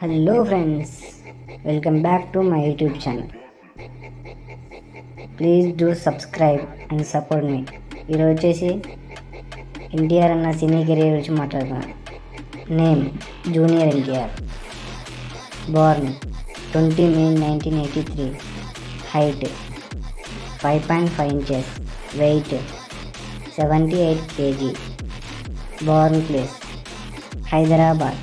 hello friends welcome back to my YouTube channel please do subscribe and support me ఈరోజు వచ్చేసి ఎన్టీఆర్ అన్న సినీ career గురించి మాట్లాడుతున్నాను name junior NTR born twenty May nineteen eighty three height five point five inches weight seventy eight kg born place Hyderabad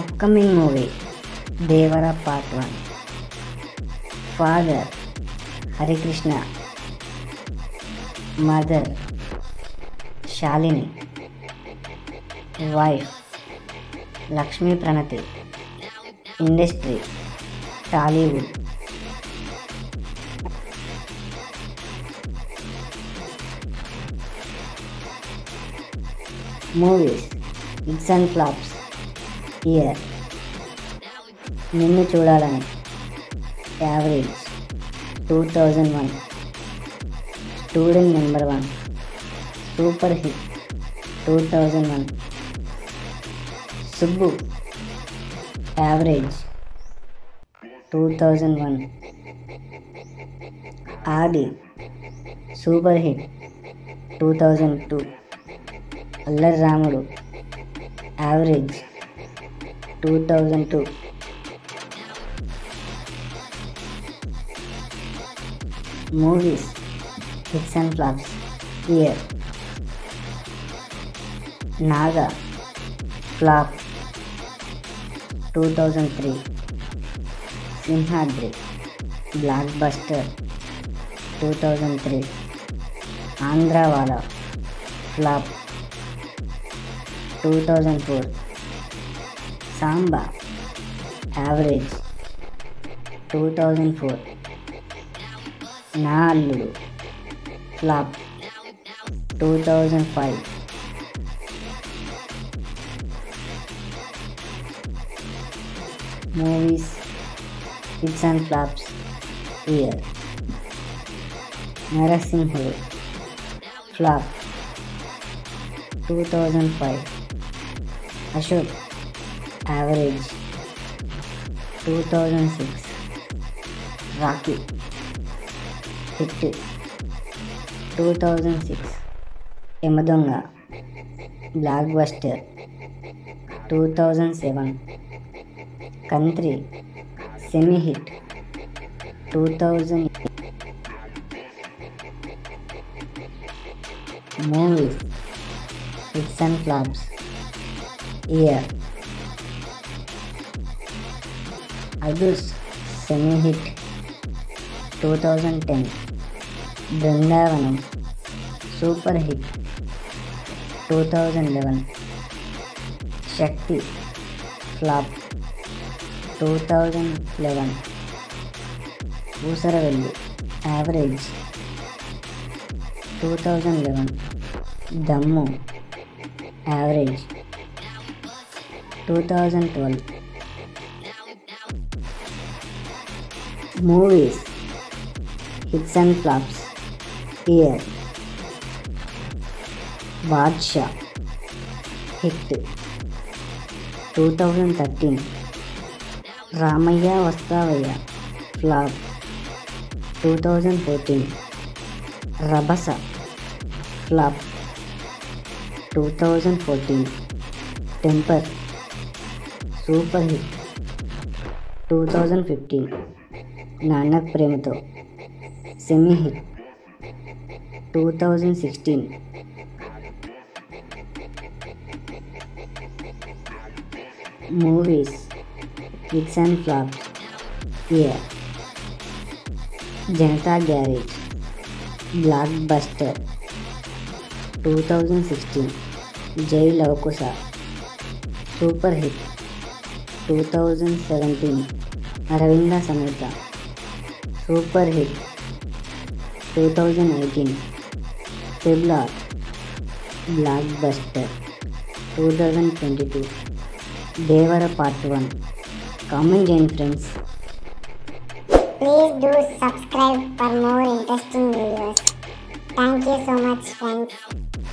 upcoming movie Devara part one father Harikrishna mother Shalini wife Lakshmi Pranathi industry Tollywood movies it's and flops year Ninnu Choodalani average two thousand one student number one super hit two thousand one Subbu average two thousand one Aadi super hit two thousand two Allari Ramudu average 2002. Movies, hits and flops, year. Naga, flop, 2003. sinhadri blockbuster, 2003. Andhra Wala, flop, 2004. Samba average 2004 Nallu flop 2005 movies hits and flops year Narasimha flop 2005 Ashok average 2006 rocky hit 2006 emadonga blockbuster 2007 country semi hit 2000 movies hits and clubs year अगुस semi hit two 2010 Brindavan super hit two 2011 Shakti two flop average two average 2011 Dammu average 2012 movies, hits and clubs, air, Badshah, hit, 2013, Ramaya Vastavaya, flop, 2014, Rabasa, flop, 2014, Temper, super hit, 2015. Nannaku Prematho semi hit 2016 movies hits and flop fear Janatha garage blockbuster 2016 Jai Lavakusa super hit 2017 Aravinda Sametha Super hit 2018, Pebble Blockbuster 2022. Devara Part 1. Come again, friends. Please do subscribe for more interesting videos. Thank you so much, friends.